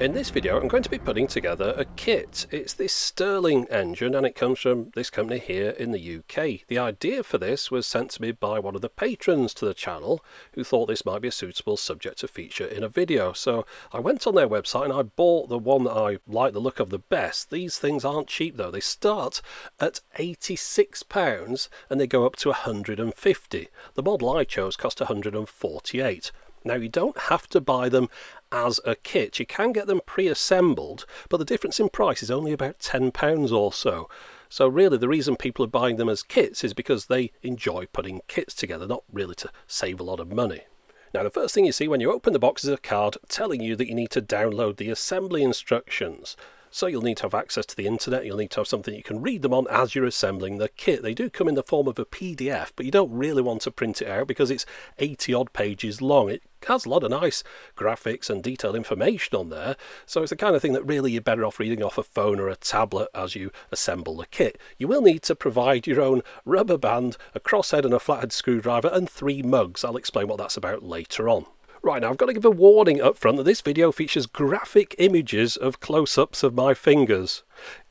In this video I'm going to be putting together a kit. It's this Stirling engine and it comes from this company here in the UK. The idea for this was sent to me by one of the patrons to the channel who thought this might be a suitable subject to feature in a video. So I went on their website and I bought the one that I like the look of the best. These things aren't cheap though. They start at £86 and they go up to 150 The model I chose cost 148 now you don't have to buy them as a kit. You can get them pre-assembled, but the difference in price is only about £10 or so. So really the reason people are buying them as kits is because they enjoy putting kits together, not really to save a lot of money. Now the first thing you see when you open the box is a card telling you that you need to download the assembly instructions. So you'll need to have access to the internet, you'll need to have something you can read them on as you're assembling the kit. They do come in the form of a PDF, but you don't really want to print it out because it's 80 odd pages long. It has a lot of nice graphics and detailed information on there, so it's the kind of thing that really you're better off reading off a phone or a tablet as you assemble the kit. You will need to provide your own rubber band, a crosshead and a flathead screwdriver, and three mugs. I'll explain what that's about later on. Right, now I've got to give a warning up front that this video features graphic images of close-ups of my fingers.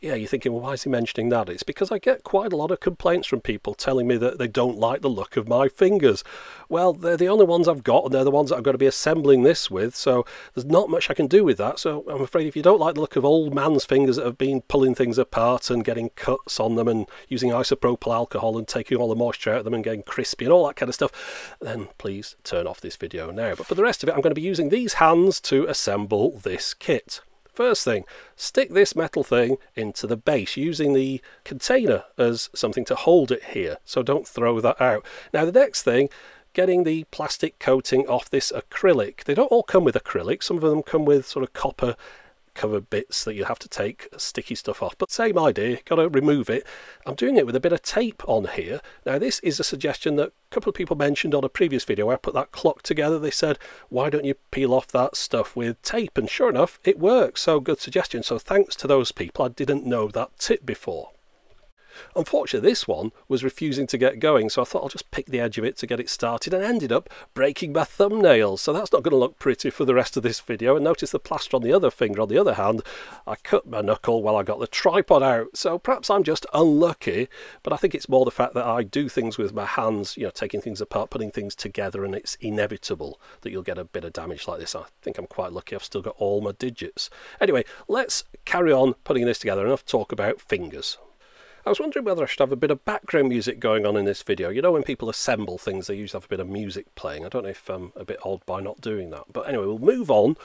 Yeah, you're thinking, well, why is he mentioning that? It's because I get quite a lot of complaints from people telling me that they don't like the look of my fingers. Well, they're the only ones I've got, and they're the ones that I've got to be assembling this with, so there's not much I can do with that. So I'm afraid if you don't like the look of old man's fingers that have been pulling things apart and getting cuts on them and using isopropyl alcohol and taking all the moisture out of them and getting crispy and all that kind of stuff, then please turn off this video now. But for the rest of it, I'm going to be using these hands to assemble this kit. First thing, stick this metal thing into the base using the container as something to hold it here, so don't throw that out. Now the next thing, getting the plastic coating off this acrylic. They don't all come with acrylic, some of them come with sort of copper cover bits that you have to take sticky stuff off. But same idea, got to remove it. I'm doing it with a bit of tape on here. Now this is a suggestion that a couple of people mentioned on a previous video where I put that clock together. They said, why don't you peel off that stuff with tape? And sure enough, it works. So good suggestion. So thanks to those people. I didn't know that tip before. Unfortunately, this one was refusing to get going, so I thought I'll just pick the edge of it to get it started and ended up breaking my thumbnail. So that's not going to look pretty for the rest of this video. And notice the plaster on the other finger, on the other hand, I cut my knuckle while I got the tripod out. So perhaps I'm just unlucky, but I think it's more the fact that I do things with my hands, you know, taking things apart, putting things together, and it's inevitable that you'll get a bit of damage like this. I think I'm quite lucky I've still got all my digits. Anyway, let's carry on putting this together. Enough talk about fingers. I was wondering whether I should have a bit of background music going on in this video. You know when people assemble things they usually have a bit of music playing. I don't know if I'm a bit odd by not doing that. But anyway, we'll move on.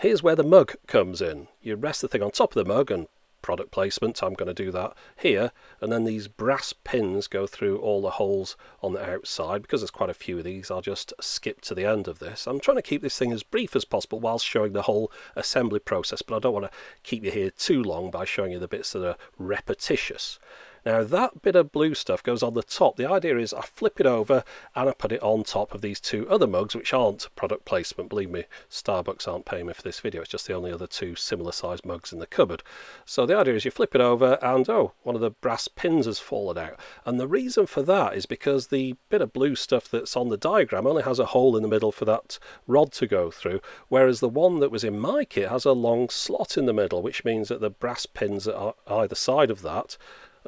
Here's where the mug comes in. You rest the thing on top of the mug and product placement. I'm going to do that here. And then these brass pins go through all the holes on the outside. Because there's quite a few of these, I'll just skip to the end of this. I'm trying to keep this thing as brief as possible whilst showing the whole assembly process, but I don't want to keep you here too long by showing you the bits that are repetitious. Now that bit of blue stuff goes on the top. The idea is I flip it over and I put it on top of these two other mugs which aren't product placement. Believe me, Starbucks aren't paying me for this video. It's just the only other two similar sized mugs in the cupboard. So the idea is you flip it over and oh, one of the brass pins has fallen out. And the reason for that is because the bit of blue stuff that's on the diagram only has a hole in the middle for that rod to go through, whereas the one that was in my kit has a long slot in the middle, which means that the brass pins are either side of that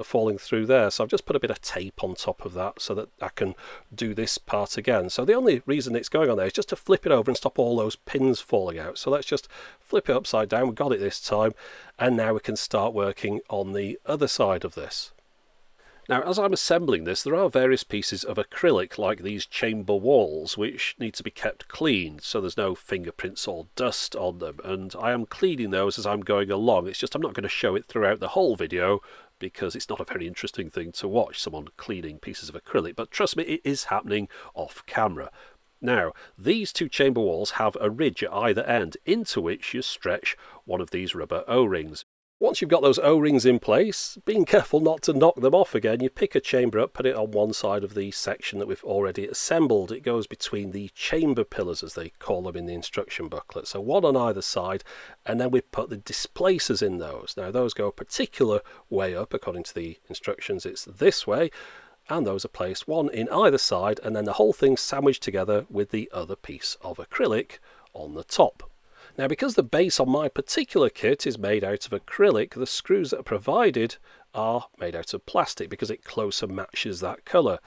falling through there. So I've just put a bit of tape on top of that so that I can do this part again. So the only reason it's going on there is just to flip it over and stop all those pins falling out. So let's just flip it upside down. We got it this time. And now we can start working on the other side of this. Now, as I'm assembling this, there are various pieces of acrylic, like these chamber walls, which need to be kept clean, so there's no fingerprints or dust on them, and I am cleaning those as I'm going along. It's just I'm not going to show it throughout the whole video, because it's not a very interesting thing to watch, someone cleaning pieces of acrylic, but trust me, it is happening off camera. Now, these two chamber walls have a ridge at either end into which you stretch one of these rubber O-rings. Once you've got those O-rings in place, being careful not to knock them off again, you pick a chamber up, put it on one side of the section that we've already assembled. It goes between the chamber pillars, as they call them in the instruction booklet. So one on either side, and then we put the displacers in those. Now those go a particular way up, according to the instructions, it's this way, and those are placed one in either side, and then the whole thing sandwiched together with the other piece of acrylic on the top. Now because the base on my particular kit is made out of acrylic, the screws that are provided are made out of plastic because it closer matches that colour.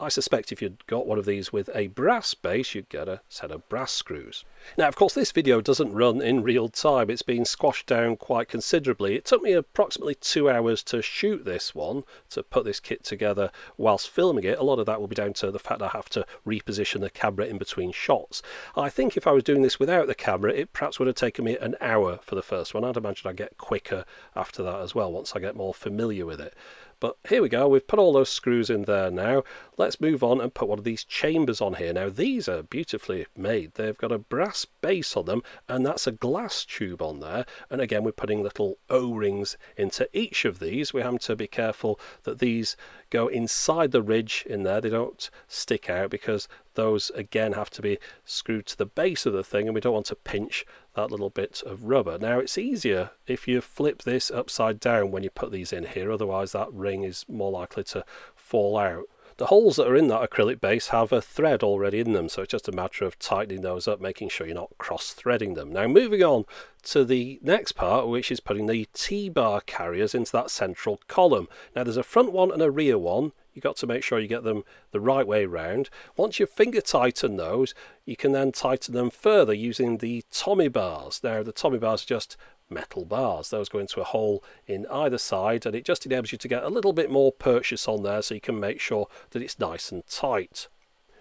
I suspect if you'd got one of these with a brass base, you'd get a set of brass screws. Now, of course, this video doesn't run in real time. It's been squashed down quite considerably. It took me approximately two hours to shoot this one, to put this kit together whilst filming it. A lot of that will be down to the fact I have to reposition the camera in between shots. I think if I was doing this without the camera, it perhaps would have taken me an hour for the first one. I'd imagine I'd get quicker after that as well, once I get more familiar with it. But here we go, we've put all those screws in there now. Let's move on and put one of these chambers on here. Now these are beautifully made. They've got a brass base on them and that's a glass tube on there. And again, we're putting little O-rings into each of these. We have to be careful that these go inside the ridge in there. They don't stick out because those again have to be screwed to the base of the thing and we don't want to pinch that little bit of rubber. Now it's easier if you flip this upside down when you put these in here, otherwise that ring is more likely to fall out. The holes that are in that acrylic base have a thread already in them, so it's just a matter of tightening those up, making sure you're not cross-threading them. Now moving on to the next part, which is putting the T-bar carriers into that central column. Now there's a front one and a rear one. You've got to make sure you get them the right way round. Once you finger tighten those, you can then tighten them further using the Tommy bars. Now the Tommy bars are just metal bars. Those go into a hole in either side and it just enables you to get a little bit more purchase on there so you can make sure that it's nice and tight.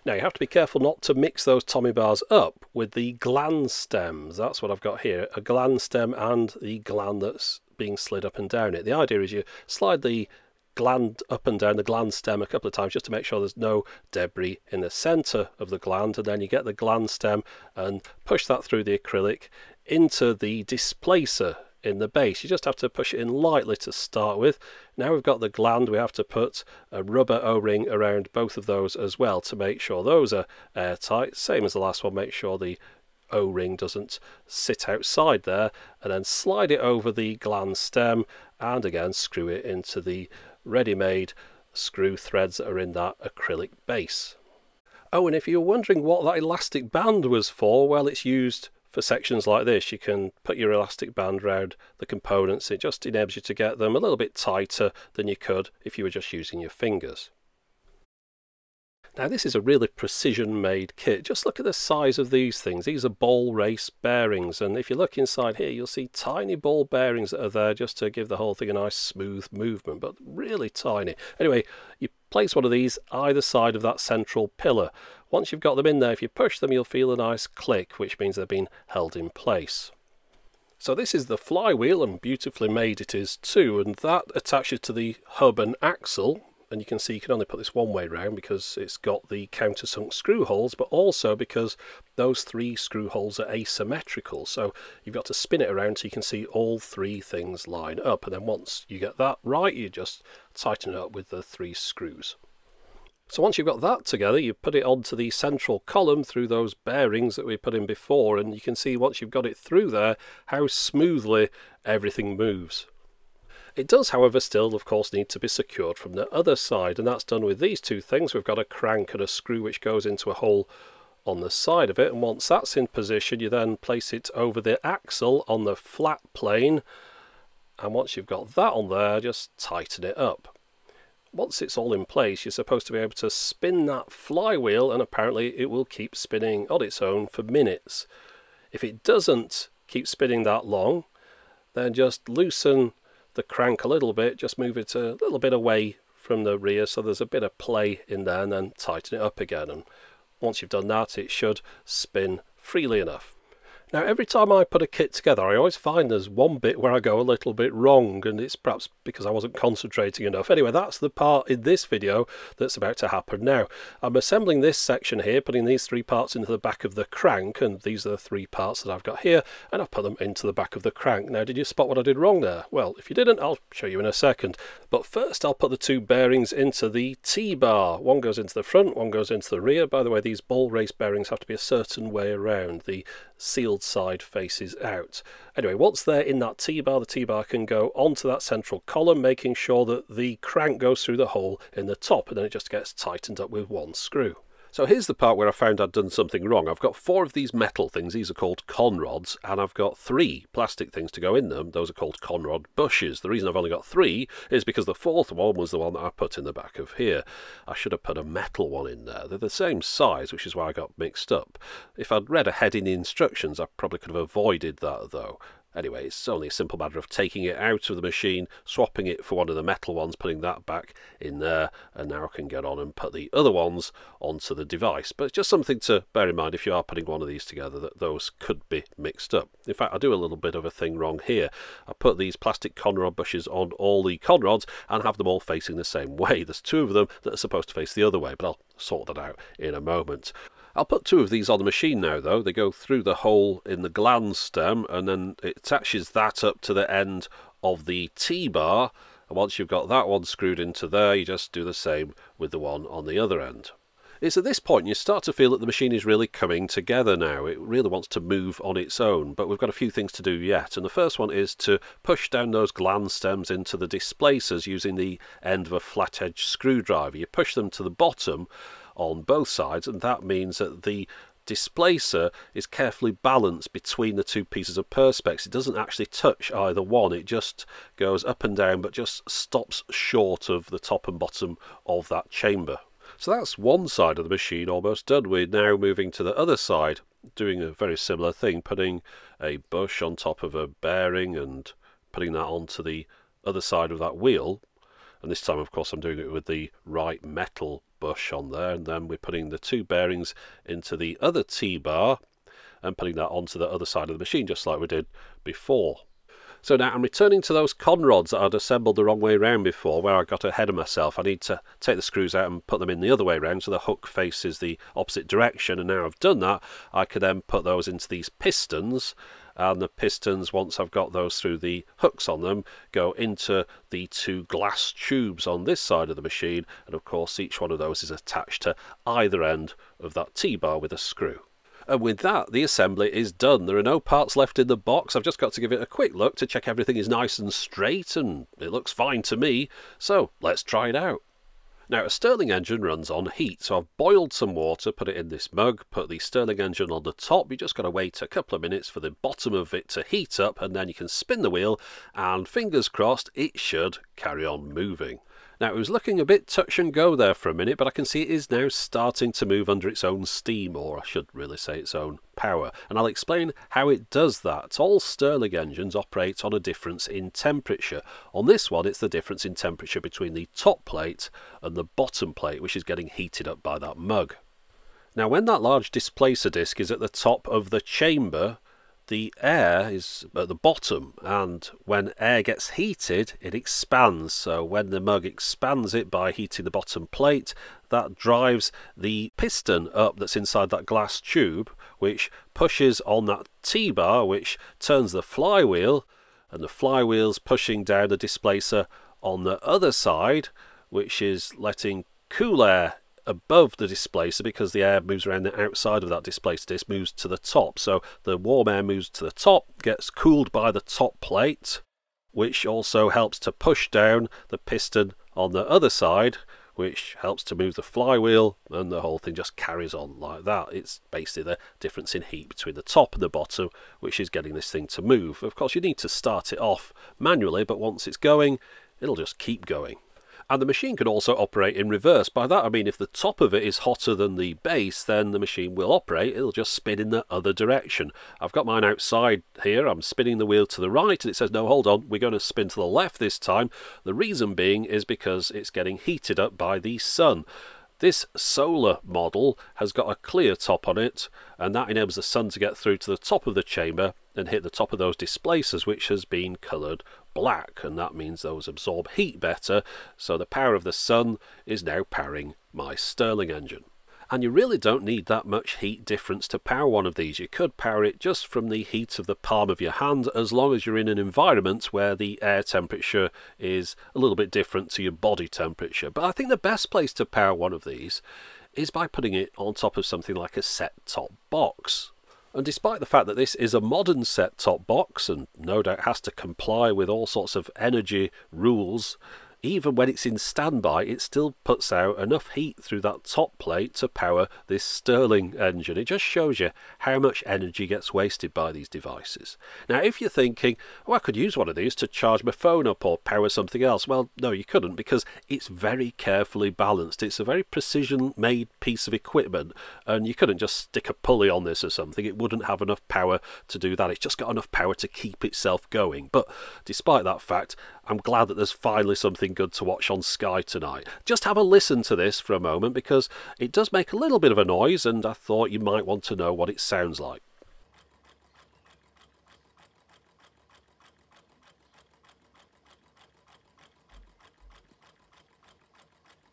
Now you have to be careful not to mix those Tommy bars up with the gland stems. That's what I've got here, a gland stem and the gland that's being slid up and down it. The idea is you slide the gland up and down the gland stem a couple of times just to make sure there's no debris in the center of the gland and then you get the gland stem and push that through the acrylic into the displacer in the base. You just have to push it in lightly to start with. Now we've got the gland, we have to put a rubber O-ring around both of those as well to make sure those are airtight. Same as the last one, make sure the O-ring doesn't sit outside there and then slide it over the gland stem and again screw it into the ready-made screw threads that are in that acrylic base. Oh, and if you're wondering what that elastic band was for, well, it's used for sections like this, you can put your elastic band around the components. It just enables you to get them a little bit tighter than you could if you were just using your fingers. Now this is a really precision made kit. Just look at the size of these things. These are ball race bearings and if you look inside here you'll see tiny ball bearings that are there just to give the whole thing a nice smooth movement but really tiny. Anyway you place one of these either side of that central pillar once you've got them in there, if you push them, you'll feel a nice click, which means they've been held in place. So this is the flywheel, and beautifully made it is too, and that attaches to the hub and axle, and you can see you can only put this one way round because it's got the countersunk screw holes, but also because those three screw holes are asymmetrical, so you've got to spin it around so you can see all three things line up, and then once you get that right, you just tighten it up with the three screws. So once you've got that together, you put it onto the central column through those bearings that we put in before, and you can see once you've got it through there, how smoothly everything moves. It does, however, still, of course, need to be secured from the other side, and that's done with these two things. We've got a crank and a screw which goes into a hole on the side of it, and once that's in position, you then place it over the axle on the flat plane, and once you've got that on there, just tighten it up once it's all in place, you're supposed to be able to spin that flywheel and apparently it will keep spinning on its own for minutes. If it doesn't keep spinning that long, then just loosen the crank a little bit, just move it a little bit away from the rear so there's a bit of play in there and then tighten it up again. And once you've done that, it should spin freely enough. Now every time I put a kit together I always find there's one bit where I go a little bit wrong and it's perhaps because I wasn't concentrating enough. Anyway that's the part in this video that's about to happen now. I'm assembling this section here, putting these three parts into the back of the crank and these are the three parts that I've got here and I've put them into the back of the crank. Now did you spot what I did wrong there? Well if you didn't I'll show you in a second. But first I'll put the two bearings into the T-bar. One goes into the front, one goes into the rear. By the way these ball race bearings have to be a certain way around. The sealed side faces out. Anyway, once they're in that T-bar, the T-bar can go onto that central column, making sure that the crank goes through the hole in the top, and then it just gets tightened up with one screw. So here's the part where I found I'd done something wrong. I've got four of these metal things, these are called conrods, and I've got three plastic things to go in them. Those are called conrod bushes. The reason I've only got three is because the fourth one was the one that I put in the back of here. I should have put a metal one in there. They're the same size, which is why I got mixed up. If I'd read ahead in the instructions, I probably could have avoided that though. Anyway, it's only a simple matter of taking it out of the machine, swapping it for one of the metal ones, putting that back in there, and now I can get on and put the other ones onto the device. But it's just something to bear in mind if you are putting one of these together that those could be mixed up. In fact, I do a little bit of a thing wrong here. I put these plastic conrod bushes on all the conrods and have them all facing the same way. There's two of them that are supposed to face the other way, but I'll sort that out in a moment. I'll put two of these on the machine now though. They go through the hole in the gland stem and then it attaches that up to the end of the T-bar. And once you've got that one screwed into there, you just do the same with the one on the other end. It's at this point you start to feel that the machine is really coming together now. It really wants to move on its own, but we've got a few things to do yet. And the first one is to push down those gland stems into the displacers using the end of a flat edge screwdriver. You push them to the bottom on both sides, and that means that the displacer is carefully balanced between the two pieces of perspex. It doesn't actually touch either one, it just goes up and down but just stops short of the top and bottom of that chamber. So that's one side of the machine almost done. We're now moving to the other side, doing a very similar thing, putting a bush on top of a bearing and putting that onto the other side of that wheel. And this time, of course, I'm doing it with the right metal bush on there and then we're putting the two bearings into the other T-bar and putting that onto the other side of the machine just like we did before. So now I'm returning to those conrods that I'd assembled the wrong way around before where I got ahead of myself. I need to take the screws out and put them in the other way around so the hook faces the opposite direction and now I've done that I can then put those into these pistons and the pistons once I've got those through the hooks on them go into the two glass tubes on this side of the machine and of course each one of those is attached to either end of that T-bar with a screw. And with that, the assembly is done. There are no parts left in the box. I've just got to give it a quick look to check everything is nice and straight, and it looks fine to me. So let's try it out. Now a Stirling engine runs on heat, so I've boiled some water, put it in this mug, put the Stirling engine on the top. You just got to wait a couple of minutes for the bottom of it to heat up and then you can spin the wheel and fingers crossed it should carry on moving. Now, it was looking a bit touch and go there for a minute, but I can see it is now starting to move under its own steam, or I should really say its own power. And I'll explain how it does that. All Stirling engines operate on a difference in temperature. On this one, it's the difference in temperature between the top plate and the bottom plate, which is getting heated up by that mug. Now, when that large displacer disc is at the top of the chamber, the air is at the bottom and when air gets heated it expands. So when the mug expands it by heating the bottom plate that drives the piston up that's inside that glass tube which pushes on that T-bar which turns the flywheel and the flywheel's pushing down the displacer on the other side which is letting cool air above the displacer because the air moves around the outside of that displacer disc moves to the top. So the warm air moves to the top gets cooled by the top plate which also helps to push down the piston on the other side which helps to move the flywheel and the whole thing just carries on like that. It's basically the difference in heat between the top and the bottom which is getting this thing to move. Of course you need to start it off manually but once it's going it'll just keep going and the machine can also operate in reverse. By that I mean if the top of it is hotter than the base, then the machine will operate. It'll just spin in the other direction. I've got mine outside here. I'm spinning the wheel to the right and it says, no, hold on, we're going to spin to the left this time. The reason being is because it's getting heated up by the sun. This solar model has got a clear top on it and that enables the sun to get through to the top of the chamber and hit the top of those displacers which has been coloured black and that means those absorb heat better so the power of the sun is now powering my Stirling engine. And you really don't need that much heat difference to power one of these. You could power it just from the heat of the palm of your hand as long as you're in an environment where the air temperature is a little bit different to your body temperature. But I think the best place to power one of these is by putting it on top of something like a set-top box. And despite the fact that this is a modern set-top box and no doubt has to comply with all sorts of energy rules, even when it's in standby, it still puts out enough heat through that top plate to power this Stirling engine. It just shows you how much energy gets wasted by these devices. Now, if you're thinking, oh, I could use one of these to charge my phone up or power something else, well, no, you couldn't because it's very carefully balanced. It's a very precision made piece of equipment, and you couldn't just stick a pulley on this or something. It wouldn't have enough power to do that. It's just got enough power to keep itself going. But despite that fact, I'm glad that there's finally something good to watch on Sky tonight. Just have a listen to this for a moment because it does make a little bit of a noise and I thought you might want to know what it sounds like.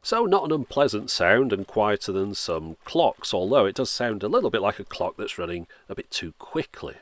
So not an unpleasant sound and quieter than some clocks, although it does sound a little bit like a clock that's running a bit too quickly.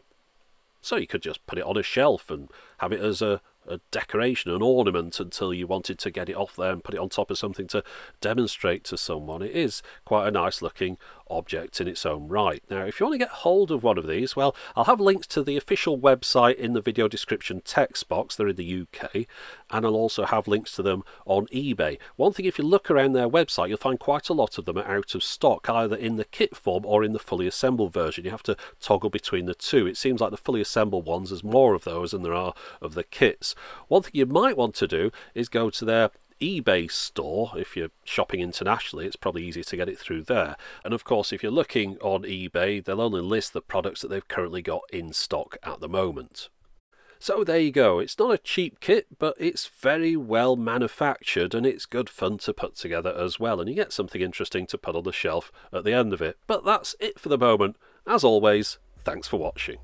So you could just put it on a shelf and have it as a, a decoration, an ornament until you wanted to get it off there and put it on top of something to demonstrate to someone. It is quite a nice looking object in its own right. Now, if you want to get hold of one of these, well, I'll have links to the official website in the video description text box. They're in the UK, and I'll also have links to them on eBay. One thing, if you look around their website, you'll find quite a lot of them are out of stock, either in the kit form or in the fully assembled version. You have to toggle between the two. It seems like the fully assembled ones, there's more of those than there are of the kits. One thing you might want to do is go to their eBay store. If you're shopping internationally, it's probably easier to get it through there. And of course, if you're looking on eBay, they'll only list the products that they've currently got in stock at the moment. So there you go. It's not a cheap kit, but it's very well manufactured and it's good fun to put together as well. And you get something interesting to put on the shelf at the end of it. But that's it for the moment. As always, thanks for watching.